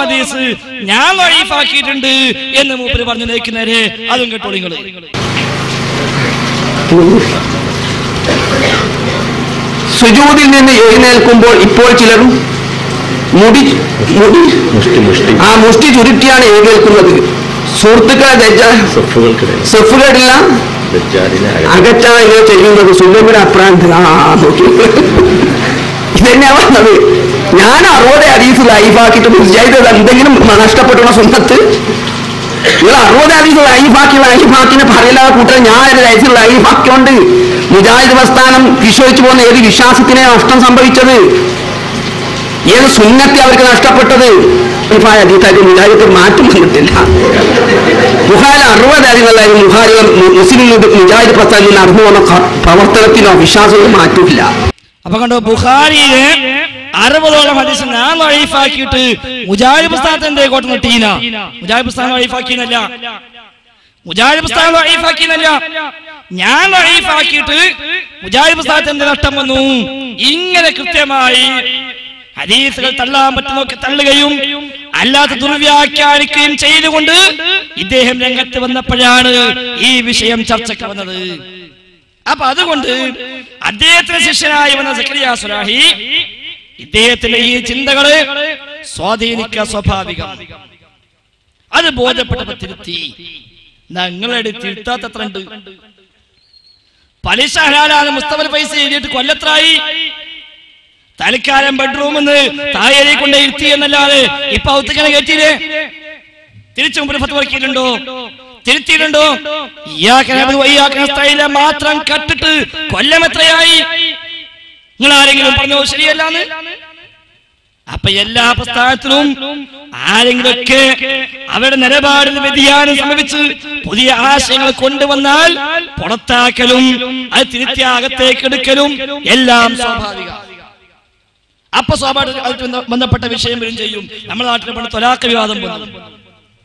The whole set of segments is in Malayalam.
ഹദീസ് ഞാൻ വഴീഫാക്കിയിട്ടുണ്ട് എന്ന് മൂപ്പര് പറഞ്ഞു നയിക്കുന്നവരെ അതും കേട്ടോ നിങ്ങൾ സുജൂതിൽ നിന്ന് എഴുന്നേൽക്കുമ്പോൾ ഇപ്പോൾ ചിലർ മുടി മുടി ആ മുഷ്ടി ചുരുട്ടിയാണ് എഴുന്നേൽക്കുന്നത്. സുഹൃത്തുക്കളെ സെഫുകളില്ല അകറ്റാണ് ഇങ്ങനെ ചെയ്യുന്നത് സുല്ലമിന്റെ അഭിപ്രായത്തിൽ ആ നോക്കി ഇതന്നെയാ പറഞ്ഞത്? ഞാൻ അറുപത് അരീസ് ലൈഫാക്കിയിട്ട് മുജാഹിദ് എന്തെങ്കിലും നഷ്ടപ്പെട്ടുള്ള സ്വന്തത്ത്? നിങ്ങൾ അറുപത് അരീസ് ലൈഫാക്കി ലൈഫാക്കിന് പറയില്ലാതെ കൂട്ടർ ഞാൻ ഒരു ലൈഫ് ലൈഫാക്കിയോണ്ട് മുജാഹിദ് പ്രസ്ഥാനം വിശ്വസിച്ചു പോകുന്ന ഏത് വിശ്വാസത്തിനെ നഷ്ടം സംഭവിച്ചത്? ഏത് സുന്നത്തെ അവർക്ക് നഷ്ടപ്പെട്ടത്? ലൈഫായ അതീതാക്കി മുജാഹിദ് മാറ്റം വന്നിട്ടില്ല. ബുഹാരി അറുപത് അരികളായിരുന്നു ബുഹാരി മുസ്ലിം മുജാഹിദ് പ്രസ്ഥാനം നടന്നു പോകുന്ന പ്രവർത്തനത്തിനോ വിശ്വാസത്തിനോ മാറ്റില്ല അപ്പൊ കണ്ടോ ബുഖാരിയിലെ അറുപതോളം ഹദീസ് ഞാൻ വഴീഫാക്കിയിട്ട് മുജാഹിദ് പുസ്തകത്തിന്റെ കോട്ട ടീന മുജാഹിദ് പുസ്തകം വഴീഫാക്കിയെന്നല്ല. മുജാഹിദ് പുസ്തകം വഴീഫാക്കിയെന്നല്ല. ഞാൻ വഴീഫാക്കിയിട്ട് മുജാഹിദ് പുസ്തകത്തിന്റെ നഷ്ടം വന്നു? ഇങ്ങനെ കൃത്യമായി ഹദീസുകൾ തള്ളാൻ പറ്റുന്നൊക്കെ തള്ളുകയും അല്ലാത്ത ദുർവ്യാഖ്യാനിക്കുകയും ചെയ്തുകൊണ്ട് ഇദ്ദേഹം രംഗത്ത് വന്നപ്പോഴാണ് ഈ വിഷയം ചർച്ചയ്ക്ക് വന്നത്. അപ്പൊ അതുകൊണ്ട് അദ്ദേഹത്തിന് ശിഷ്യനായി വന്ന സക്രിയ സുരാഹി ഇദ്ദേഹത്തിന്റെ ഈ ചിന്തകളെ സ്വാധീനിക്കുക സ്വാഭാവികം. അത് ബോധപ്പെട്ടപ്പോ തിരുത്തി. ഞങ്ങളുടെ തിരുത്താത്തത്ര പലിശ ഹലാലാണ് മുസ്തഫൽ പൈസ എഴുതിയിട്ട് കൊല്ലത്രായി. തൽക്കാലം ബെഡ്റൂം എന്ന് തായേരി കൊണ്ട് ഇരുത്തി എന്നല്ലാതെ ഇപ്പൊ ഔത്തക്കനെ കയറ്റിയില്ലേ? തിരിച്ചു മുമ്പിൽ ഫത്ത് വർക്കിയിട്ടുണ്ടോ തിരുത്തിയിട്ടുണ്ടോ? മാത്രം കട്ടിട്ട് കൊല്ലം എത്രയായി? നിങ്ങൾ ആരെങ്കിലും പറഞ്ഞോ ശരിയല്ലാന്ന്? അപ്പൊ എല്ലാ പ്രസ്ഥാനത്തിലും ആരെങ്കിലൊക്കെ അവരുടെ നിലപാടിൽ വ്യതിയാനം സംഭവിച്ച് പുതിയ ആശയങ്ങൾ കൊണ്ടുവന്നാൽ പുറത്താക്കലും അത് തിരുത്തി അകത്തേക്ക് എടുക്കലും എല്ലാം സ്വാഭാവിക. അപ്പൊ സ്വാഭാവിക ബന്ധപ്പെട്ട വിഷയം വരും ചെയ്യും. നമ്മുടെ നാട്ടിൽ പണ്ട് തൊലാക്ക വിവാദം വന്നു.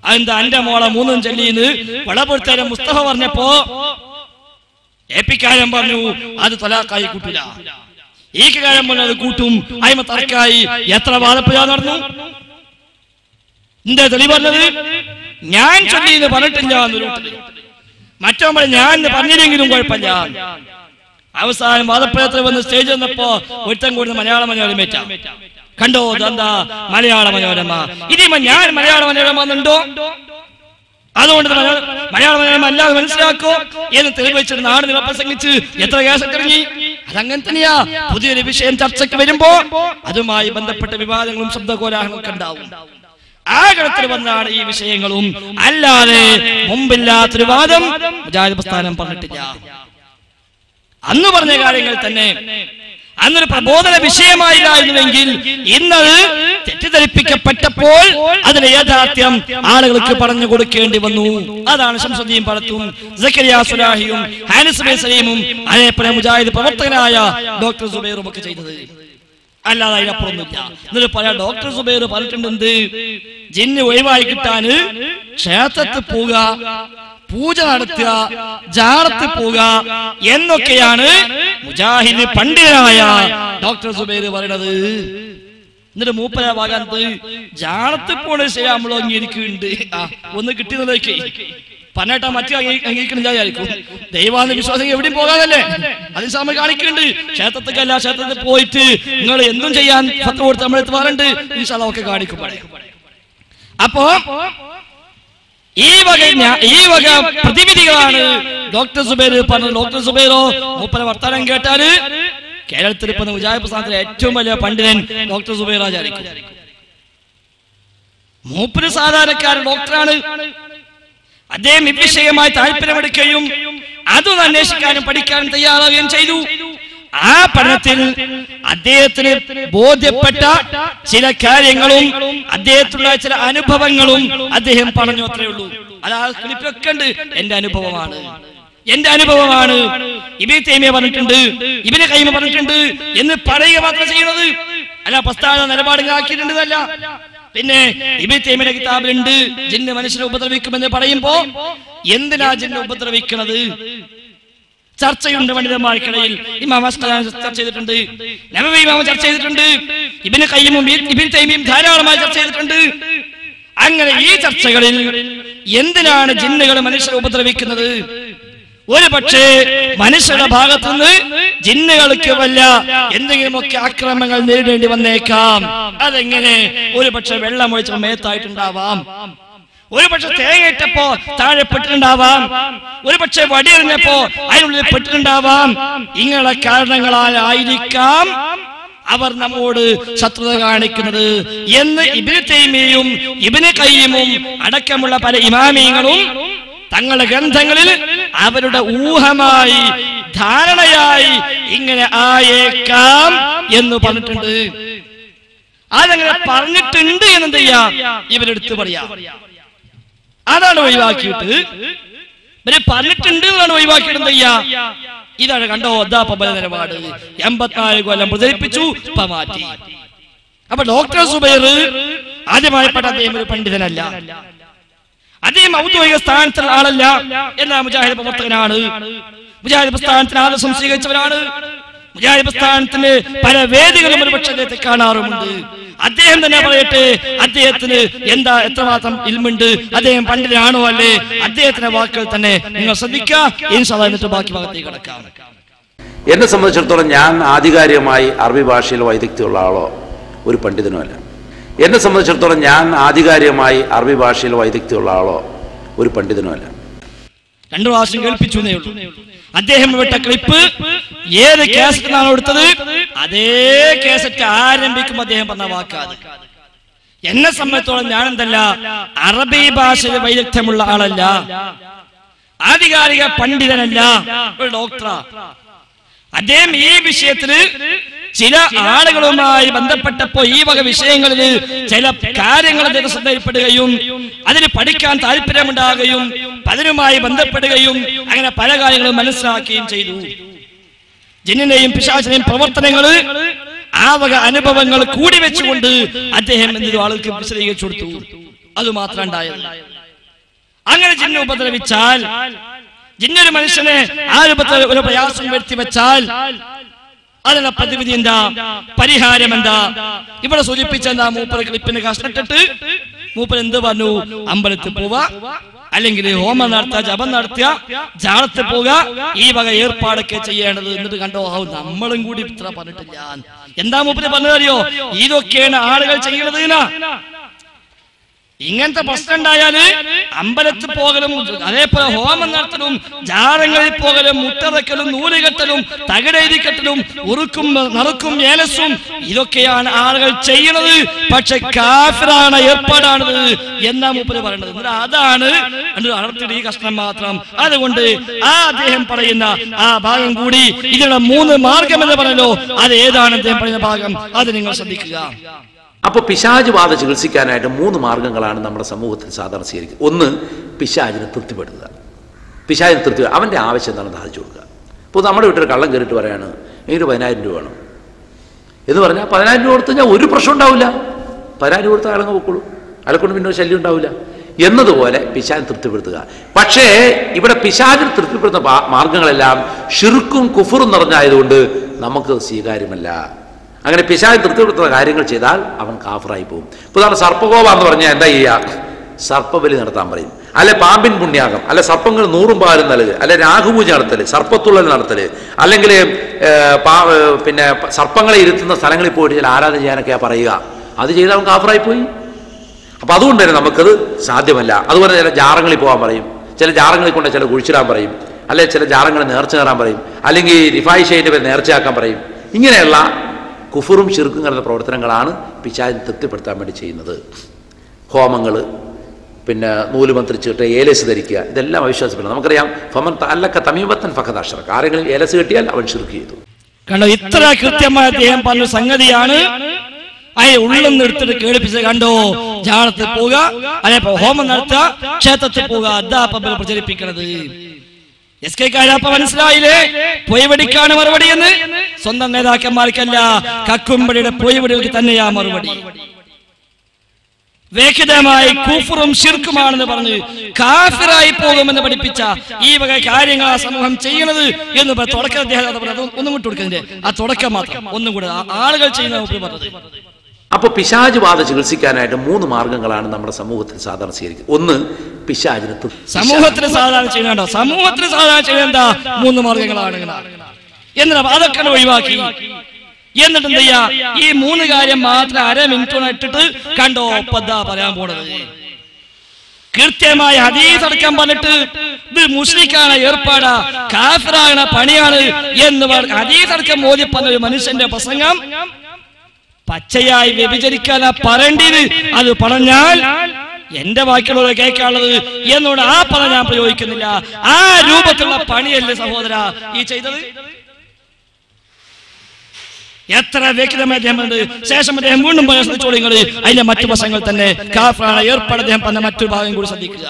അതെന്താ എന്റെ മോളെ മൂന്നും ചെല്ലിന്ന് വളപൊരുത്തേരം മുസ്തഫ പറഞ്ഞപ്പോ ഏപ്പിക്കാരൻ പറഞ്ഞു അത് തൊലാക്കായി കൂട്ടില്ല. ഈ കാര്യം മുന്നേ അത് കൂട്ടും. അയിമ തറക്കായി എത്ര വാദപ്പുഴ നടന്നു? എന്താ തെളി പറഞ്ഞത്? ഞാൻ ചൊല്ലിന്ന് പറഞ്ഞിട്ടില്ല. മറ്റോ ഞാൻ പറഞ്ഞില്ലെങ്കിലും കുഴപ്പമില്ല. അവസാനം വാദപ്രയത്തിൽ വന്ന് സ്റ്റേജ് വന്നപ്പോ ഒരുത്തം കൂടുന്ന മലയാള മനോരമേറ്റ കണ്ടോ? എന്താ? മലയാള മനോരമ. ഇതിമ ഞാൻ മലയാള മനോരമ എന്നുണ്ടോ? അതുകൊണ്ട് മലയാള മനോരമ അല്ലാതെ മനസ്സിലാക്കോ? എന്ന് തെളിവെച്ചിട്ട് നാട് നില പ്രസംഗിച്ച് എത്ര കേസൊക്കെ ഇറങ്ങി? അതങ്ങനെ തന്നെയാ പുതിയൊരു വിഷയം ചർച്ചയ്ക്ക് വരുമ്പോ അതുമായി ബന്ധപ്പെട്ട വിവാദങ്ങളും ശബ്ദകോലാഹലങ്ങളും ഒക്കെ ഉണ്ടാവും. ആ ഘട്ടത്തിൽ വന്നാണ് ഈ വിഷയങ്ങളും. അല്ലാതെ മുമ്പില്ലാത്തൊരു വാദം പ്രസ്ഥാനം പറഞ്ഞിട്ടില്ല. അന്ന് പറഞ്ഞ കാര്യങ്ങൾ തന്നെ അന്നൊരു പ്രബോധന വിഷയമായിരുന്നുവെങ്കിൽ ഇന്നത് തെറ്റിദ്ധരിപ്പിക്കപ്പെട്ടപ്പോൾ അതിന് യാഥാർത്ഥ്യം ആളുകൾക്ക് പറഞ്ഞു കൊടുക്കേണ്ടി വന്നു. അതാണ് ശംസുദ്ദീൻ പടത്തും സക്കരിയ സുലാഹിയും ഹാനിസ് ബേസലീമും അതേപോലെ മുജാഹിദ് പ്രവർത്തകനായ ഡോക്ടർ സുബൈറും ഒക്കെ ചെയ്തത്. അല്ലാതെ അതിനപ്പുറമൊന്നുമില്ല. എന്നിട്ട് പല ഡോക്ടർ സുബൈർ പറഞ്ഞിട്ടുണ്ട് ജിന്ന് ഒഴിവായി കിട്ടാന് ക്ഷേത്രത്തിൽ പോവുക പൂജ നടത്തുക ജാറത്ത് പോവുക എന്നൊക്കെയാണ് മുജാഹിദ് പണ്ഡിതനായ ഡോക്ടർ സുബൈർ പറയണത്. എന്നിട്ട് മൂപ്പനാ ഭാഗത്ത് ജാറത്ത് പോണ ശരിയാകുമ്പോൾ അംഗീകരിക്കുന്നുണ്ട്. ആ ഒന്ന് കിട്ടിയതിലേക്ക് പറഞ്ഞേട്ടാ മറ്റു അംഗീ- അംഗീകരിക്കണില്ലായിരിക്കും ദൈവാന്ന് വിശ്വാസം എവിടെയും പോകാതല്ലേ അതിന് സമയം കാണിക്കുന്നുണ്ട്. ക്ഷേത്രത്തിക്കല്ല ക്ഷേത്രത്തിൽ പോയിട്ട് നിങ്ങൾ എന്തും ചെയ്യാൻ പത്ത് കൊടുത്ത് നമ്മളെടുത്ത് പറഞ്ഞിട്ട് ഈ സ്ഥലമൊക്കെ കാണിക്കും. അപ്പോ ഈ വക ഈ വക പ്രതിവിധികളാണ് ഡോക്ടർ സുബേർ പറഞ്ഞത്. ഡോക്ടർ സുബൈറോ മൂപ്പര വർത്തമാനം കേട്ടാൽ കേരളത്തിൽ ഇപ്പൊ പ്രസ്ഥാനത്തിലെ ഏറ്റവും വലിയ പണ്ഡിതൻ ഡോക്ടർ സുബൈർ ആചാരിക്കും മൂപ്പര് സാധാരണക്കാരൻ ഡോക്ടറാണ്. അദ്ദേഹം ഇവിഷയമായി താല്പര്യമെടുക്കുകയും അതും അന്വേഷിക്കാനും പഠിക്കാനും തയ്യാറാവുകയും ചെയ്തു. ആ പഠനത്തിൽ അദ്ദേഹത്തിന് ബോധ്യപ്പെട്ട ചില കാര്യങ്ങളും അദ്ദേഹത്തിലുള്ള ചില അനുഭവങ്ങളും അദ്ദേഹം പറഞ്ഞു അത്രേ ഉള്ളൂ. അത് ആ ക്ലിപ്പൊക്കെ ഉണ്ട്. എന്റെ അനുഭവമാണ്. എന്റെ അനുഭവമാണ്. ഇബിന് തേമിയ പറഞ്ഞിട്ടുണ്ട്. ഇബിന് കൈമ പറഞ്ഞിട്ടുണ്ട്. എന്ന് പറയുക മാത്രം ചെയ്യുന്നത്. അല്ല പ്രസ്താവന നിലപാടുകളാക്കിയിട്ടുണ്ടതല്ല പിന്നെ ഇബിന് തേമിയുടെ കിതാബിലുണ്ട്. ജിന്ന് മനുഷ്യനെ ഉപദ്രവിക്കുമെന്ന് പറയുമ്പോ എന്തിനാ ജിന്നെ ഉപദ്രവിക്കുന്നത് ചർച്ചയുണ്ട് പണ്ഡിതന്മാർക്കിടയിൽ ഇമാം ചർച്ച ചെയ്തിട്ടുണ്ട്. ചർച്ച ചെയ്തിട്ടുണ്ട്. ഇബിന് കയ്യമും ധാരാളമായി ചർച്ച ചെയ്തിട്ടുണ്ട്. അങ്ങനെ ഈ ചർച്ചകളിൽ എന്തിനാണ് ജിന്നുകൾ മനുഷ്യരെ ഉപദ്രവിക്കുന്നത്? ഒരു പക്ഷേ മനുഷ്യരുടെ ഭാഗത്തുനിന്ന് ജിന്നുകൾക്ക് വല്ല എന്തെങ്കിലുമൊക്കെ ആക്രമണങ്ങൾ നേരിടേണ്ടി വന്നേക്കാം. അതെങ്ങനെ? ഒരു പക്ഷെ വെള്ളം ഒഴിച്ച മേത്തായിട്ടുണ്ടാവാം. ഒരു പക്ഷെ തേങ്ങയിട്ടപ്പോ താഴെ പെട്ടിട്ടുണ്ടാവാം. ഒരു പക്ഷെ വടിയെറിഞ്ഞപ്പോ അതിനുള്ളിൽ പെട്ടിട്ടുണ്ടാവാം. ഇങ്ങനെ കാരണങ്ങളാലായിരിക്കാം അവർ നമ്മോട് ശത്രുത കാണിക്കുന്നത്. എന്ന് ഇബിന് തൈമിയും ഇബിന് കയ്യമും അടക്കമുള്ള പല ഇമാമിയങ്ങളും തങ്ങളുടെ ഗ്രന്ഥങ്ങളിൽ അവരുടെ ഊഹമായി ധാരണയായി ഇങ്ങനെ ആയേക്കാം എന്ന് പറഞ്ഞിട്ടുണ്ട്. അതങ്ങനെ പറഞ്ഞിട്ടുണ്ട് എന്നെന്ത് ചെയ്യാം? ഇവരെടുത്ത് പറയാം. അതാണ് ഒഴിവാക്കിയിട്ട്. പിന്നെ പറഞ്ഞിട്ടുണ്ട് എന്നാണ് ഒഴിവാക്കിയിട്ട് എന്തയ്യാ ഇതാണ് കണ്ടോ? അതാ പല നിലപാട് എൺപത്തിനാല് കൊല്ലം പ്രചരിപ്പിച്ചു ഇപ്പൊ മാറ്റി. അപ്പൊ ഡോക്ടർ സുബൈർ ആദ്യമായപ്പെട്ട അദ്ദേഹം ഒരു പണ്ഡിതനല്ല. അദ്ദേഹം ഔദ്യോഗിക സ്ഥാനത്തുള്ള ആളല്ല. എന്നാ മുജാഹിദ് പ്രവർത്തകനാണ്. മുജാഹിദ് പ്രസ്ഥാനത്തിന് ആദർശം സ്വീകരിച്ചവരാണ് മുജാഹിദ് പ്രസ്ഥാനത്തിന് പല വേദികളും ഒരുപക്ഷെ അദ്ദേഹത്തെ കാണാറുമുണ്ട്. അദ്ദേഹം തന്നെ പറയട്ടെ അദ്ദേഹത്തിന് എന്താ എത്രമാത്രം ഇൽമുണ്ട്? അദ്ദേഹം പണ്ഡിതനാണോ അല്ലേ? അദ്ദേഹത്തിന്റെ വാക്കുകൾ തന്നെ നിങ്ങൾ ശ്രദ്ധിക്കുക. എന്നിട്ട് ബാക്കി ഭാഗത്തേക്ക് കിടക്കാം. എന്നെ സംബന്ധിച്ചിടത്തോളം ഞാൻ ആധികാരികമായി അറബി ഭാഷയിൽ വൈദഗ്ധ്യമുള്ള ആളോ ഒരു പണ്ഡിതനുമല്ല എന്നെ സംബന്ധിച്ചിടത്തോളം ഞാൻ ആധികാരികമായി അറബി ഭാഷയിൽ വൈദഗ്ധ്യമുള്ള ആളോ ഒരു പണ്ഡിതനുമല്ല രണ്ടു പ്രാവശ്യം കേൾപ്പിച്ചു അദ്ദേഹം വിട്ട ക്ലിപ്പ് ഏത് കേസറ്റിനാണോ എടുത്തത്? അതേ കേസറ്റ് ആരംഭിക്കുമ്പോൾ അദ്ദേഹം പറഞ്ഞ വാക്കാണ് എന്നെ സംബന്ധിച്ചോളം ഞാൻ എന്തല്ല അറബി ഭാഷയിൽ വൈദഗ്ധ്യമുള്ള ആളല്ല. ആധികാരിക പണ്ഡിതനല്ല. ഒരു ഡോക്ടറാ. അദ്ദേഹം ഈ വിഷയത്തിൽ ചില ആളുകളുമായി ബന്ധപ്പെട്ടപ്പോ ഈ വക വിഷയങ്ങളിൽ ചില കാര്യങ്ങൾ അദ്ദേഹം ശ്രദ്ധയിൽപ്പെടുകയും അതിന് പഠിക്കാൻ താല്പര്യമുണ്ടാകുകയും പലരുമായി ബന്ധപ്പെടുകയും അങ്ങനെ പല കാര്യങ്ങളും മനസ്സിലാക്കുകയും ചെയ്തു. ജിന്നിനെയും പിശാചിനെയും പ്രവർത്തനങ്ങൾ ആ വക അനുഭവങ്ങൾ കൂടി വെച്ചുകൊണ്ട് അദ്ദേഹം എന്തൊരു ആൾക്ക് വിശദീകരിച്ചു കൊടുത്തു. അത് മാത്രം ഉണ്ടായത് അങ്ങനെ ജിന്ന ഉപദ്രവിച്ചാൽ ജിന്നൊരു മനുഷ്യനെ ആ രൂപത്തിൽ ഒരു പ്രയാസം വരുത്തി വെച്ചാൽ അതിനുള്ള പ്രതിവിധി എന്താ? പരിഹാരം എന്താ? ഇവിടെ സൂചിപ്പിച്ച എന്താ? മൂപ്പർ ക്ലിപ്പിന് കഷ്ടപ്പെട്ടിട്ട് മൂപ്പർ എന്ത് പറഞ്ഞു? അമ്പലത്തിൽ പോവാ. അല്ലെങ്കിൽ ഹോമം നടത്തുക ജപം നടത്തുക ജാളത്തിൽ പോവുക ഈ വക ഏർപ്പാടൊക്കെ ചെയ്യേണ്ടത് എന്നിട്ട് കണ്ടോ ആവും നമ്മളും കൂടി ഇത്ര പറഞ്ഞിട്ടില്ല. എന്താ മൂപ്പര് പറഞ്ഞതറിയോ ഇതൊക്കെയാണ് ആളുകൾ ചെയ്യണത് എന്നാ. ഇങ്ങനത്തെ പ്രശ്നം ഉണ്ടായാൽ അമ്പലത്തിൽ പോകലും അതേപോലെ ഹോമം നടത്തലും ജാറങ്ങളിൽ പോകലും മുട്ടറക്കലും നൂലുകെട്ടലും തകിടെഴുതിക്കെട്ടലും ഉറുക്കും നറുക്കും ഏലസും ഇതൊക്കെയാണ് ആളുകൾ ചെയ്യണത് പക്ഷെ കാഫിറാണ് ഏർപ്പാടാണത് എന്നാ മൂപ്പര് എന്നിട്ട് അതാണ് അടർത്തിയുടെ ഈ കഷ്ണം മാത്രം. അതുകൊണ്ട് ആ അദ്ദേഹം പറയുന്ന ആ ഭാഗം കൂടി ഇതിനുള്ള മൂന്ന് മാർഗം എന്ന് പറയലോ അത് ഏതാണ്? അദ്ദേഹം പറയുന്ന ഭാഗം. അത് നിങ്ങൾ ശ്രദ്ധിക്കുക. അപ്പോൾ പിശാജ് ബാധ ചികിത്സിക്കാനായിട്ട് മൂന്ന് മാർഗങ്ങളാണ് നമ്മുടെ സമൂഹത്തിൽ സാധാരണ സ്വീകരിക്കുന്നത്. ഒന്ന് പിശാജിനെ തൃപ്തിപ്പെടുത്തുക. പിശാജിനെ തൃപ്തി അവന്റെ ആവശ്യം എന്താണ് സാധിച്ചു കൊടുക്കുക ഇപ്പോൾ നമ്മുടെ വീട്ടിൽ കള്ളം കയറിയിട്ട് പറയാണ് എനിക്ക് പതിനായിരം രൂപ വേണം. എന്ന് പറഞ്ഞാൽ പതിനായിരം രൂപ കൊടുത്തു കഴിഞ്ഞാൽ ഒരു പ്രശ്നം ഉണ്ടാവില്ല. പതിനായിരം രൂപ കൊടുത്താൽ അളങ്ങ് പൊക്കോളൂ. അയാളെക്കൊണ്ട് പിന്നെ ഒരു ശല്യം ഉണ്ടാവില്ല. എന്നതുപോലെ പിശാജിനെ തൃപ്തിപ്പെടുത്തുക. പക്ഷേ ഇവിടെ പിശാജിനെ തൃപ്തിപ്പെടുത്തുന്ന മാർഗങ്ങളെല്ലാം ഷിർക്കും കുഫറും നിറഞ്ഞായതുകൊണ്ട് നമുക്ക് സ്വീകാര്യമല്ല. അങ്ങനെ പിശാചിനെ തൃപ്തിപ്പെടുത്തുന്ന കാര്യങ്ങൾ ചെയ്താൽ അവൻ കാഫറായി പോകും. ഇപ്പോൾ ഉദാഹരണം സർപ്പകോപ എന്ന് പറഞ്ഞാൽ എന്താ ചെയ്യുക? സർപ്പബലി നടത്താൻ പറയും. അല്ലെ പാമ്പിൻ പുണ്യാകം അല്ലെ സർപ്പങ്ങൾ നൂറും പാലും നൽകുക അല്ലെ രാഹുപൂജ നടത്തൽ സർപ്പത്തുള്ളൽ നടത്തൽ അല്ലെങ്കിൽ പിന്നെ സർപ്പങ്ങളെ ഇരുത്തുന്ന സ്ഥലങ്ങളിൽ പോയിട്ട് ചില ആരാധന ചെയ്യാനൊക്കെയാ പറയുക. അത് ചെയ്താൽ അവൻ കാഫറായി പോയി. അപ്പൊ അതുകൊണ്ട് തന്നെ നമുക്കത് സാധ്യമല്ല. അതുപോലെ ചില ജാറങ്ങളിൽ പോകാൻ പറയും. ചില ജാറങ്ങളിൽ കൊണ്ട് ചില കുഴിച്ചിടാൻ പറയും. അല്ലെ ചില ജാറങ്ങൾ നേർച്ച കയറാൻ പറയും. അല്ലെങ്കിൽ റിഫായി ഷെയ്ന്റെ പേര് നേർച്ചയാക്കാൻ പറയും. ഇങ്ങനെയുള്ള കുഫറും ചെറുക്കും കലർന്ന പ്രവർത്തനങ്ങളാണ് പിശാചിനെ തൃപ്തിപ്പെടുത്താൻ വേണ്ടി ചെയ്യുന്നത്. ഹോമങ്ങൾ പിന്നെ നൂൽ മന്ത്രിച്ചിട്ട് ഏലസ് ധരിക്കുക ഇതെല്ലാം അവിശ്വാസപ്പെടുന്നത് നമുക്കറിയാം ഫമൻ അല്ലക്ക തമീപത്തൻ ഫഖദാഷറക്ക് ആരെങ്കിലും ഏലസ് കിട്ടിയാൽ അവൻ ഷിർക്ക് ചെയ്തു. കണ്ടോ ഇത്ര കൃത്യമായി അദ്ദേഹം പറഞ്ഞ സംഗതിയാണ്. അയ ഉള്ളെന്ന് എടുത്തിട്ട് കേൾപ്പിച്ച് കണ്ടോ? ജാളത്തിൽ പോവുക അതേപോലെ ഹോമം നടത്തുക ക്ഷേത്രത്തിൽ പോവുക. അപ്പൊ പ്രചരിപ്പിക്കണത്. എസ് കെ കാരാപ്പ മനസ്സിലായില്ലേ? പൊയ്വടിക്കാണ് മറുപടി എന്ന്? സ്വന്തം നേതാക്കന്മാർക്കല്ല കക്കുമ്പടിയുടെ പൊയ്വടികൾക്ക് തന്നെയാ മറുപടി. വേഖിതമായി കൂഫറും ശിർക്കുമാണെന്ന് പറഞ്ഞ് കാഫിറായി പോകുമെന്ന് പഠിപ്പിച്ച ഈ വക കാര്യങ്ങൾ ആ സമൂഹം ചെയ്യണത് എന്ന് തുടക്കം അദ്ദേഹം ഒന്നും വിട്ടു കൊടുക്കുന്നതിന്റെ ആ തുടക്കം മാത്രം. ഒന്നും കൂടെ. ആളുകൾ ചെയ്യുന്ന പറഞ്ഞത്. അപ്പോൾ പിശാജ് ബാധ ചികിത്സിക്കാനായിട്ട് മൂന്ന് മാർഗങ്ങളാണ് നമ്മുടെ സമൂഹത്തിൽ സാധാരണ സ്വീകരിക്കുന്നത്. ഒന്ന് പിശാജിനെ തു- സമൂഹത്തിന് സാധാരണ ചെയ്യണ്ടോ സമൂഹത്തിന് സാധാരണ ചെയ്യേണ്ട മൂന്ന് മാർഗങ്ങളാണ് എന്നിട്ട് അതൊക്കെ ഒഴിവാക്കി. എന്നിട്ട് എന്ത് ചെയ്യാ? ഈ മൂന്ന് കാര്യം മാത്രം അര മിനിറ്റ് ഇട്ടിട്ട് കണ്ടോ? പദ്ദ പറയാൻ പോണത്. കൃത്യമായ ഹദീസ് അടക്കം പറഞ്ഞിട്ട് ഇത് മുസ്ലിക്കാണ് ഏർപ്പാടാ കാഫിറാണ് പണിയാണ് എന്ന് പറഞ്ഞ ഹദീസ് അടക്കം മോദി പറഞ്ഞ ഒരു മനുഷ്യന്റെ പ്രസംഗം പച്ചയായി വ്യഭിചരിക്കാനാ പറയേണ്ടത്. അത് പറഞ്ഞാൽ എന്റെ വാക്കുകളോട് കേൾക്കാനുള്ളത് എന്നോട് ആ പദം ഞാൻ പ്രയോഗിക്കുന്നില്ല. ആ രൂപത്തിലുള്ള പണിയല്ലേ സഹോദര ഈ ചെയ്തത്? എത്ര വ്യക്തമായി അദ്ദേഹം ശേഷം അദ്ദേഹം വീണ്ടും പോയ ശ്രദ്ധിച്ചോളിങ്ങൾ അതിന്റെ മറ്റു വശങ്ങൾ തന്നെ ഏർപ്പാട് അദ്ദേഹം പറഞ്ഞ മറ്റൊരു ഭാഗം കൂടി ശ്രദ്ധിക്കുക.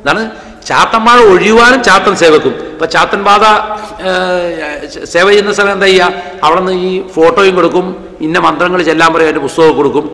എന്താണ്? ചാത്തന്മാർ ഒഴിയുവാനും ചാത്തൻ സേവക്കും. ഇപ്പൊ ചാത്തൻ ബാധ സേവ ചെയ്യുന്ന സ്ഥലം എന്താ ചെയ്യുക? അവിടെ നിന്ന് ഈ ഫോട്ടോയും കൊടുക്കും ഇന്ന മന്ത്രങ്ങൾ ചെല്ലാൻ പറയും അതിന്റെ പുസ്തകം കൊടുക്കും.